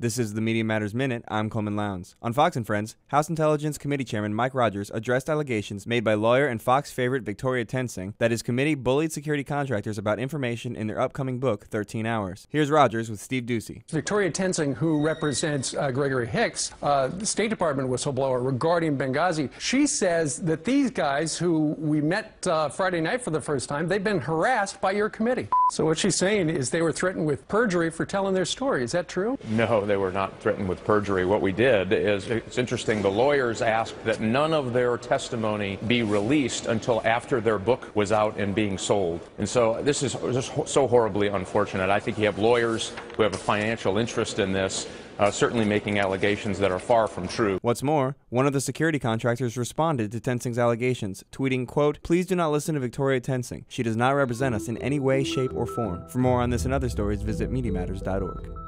This is the Media Matters Minute. I'm Coleman Lowndes. On Fox and Friends, House Intelligence Committee Chairman Mike Rogers addressed allegations made by lawyer and Fox favorite Victoria Toensing that his committee bullied security contractors about information in their upcoming book, 13 Hours. Here's Rogers with Steve Doocy. Victoria Toensing, who represents uh, Gregory Hicks, uh, the State Department whistleblower regarding Benghazi, she says that these guys who we met uh, Friday night for the first time, they've been harassed by your committee. So what she's saying is they were threatened with perjury for telling their story. Is that true? No, they were not threatened with perjury. What we did is, it's interesting, the lawyers asked that none of their testimony be released until after their book was out and being sold. And so this is just so horribly unfortunate. I think you have lawyers who have a financial interest in this. Uh, certainly making allegations that are far from true. What's more, one of the security contractors responded to Toensing's allegations, tweeting, quote, Please do not listen to Victoria Toensing. She does not represent us in any way, shape, or form. For more on this and other stories, visit MediaMatters.org.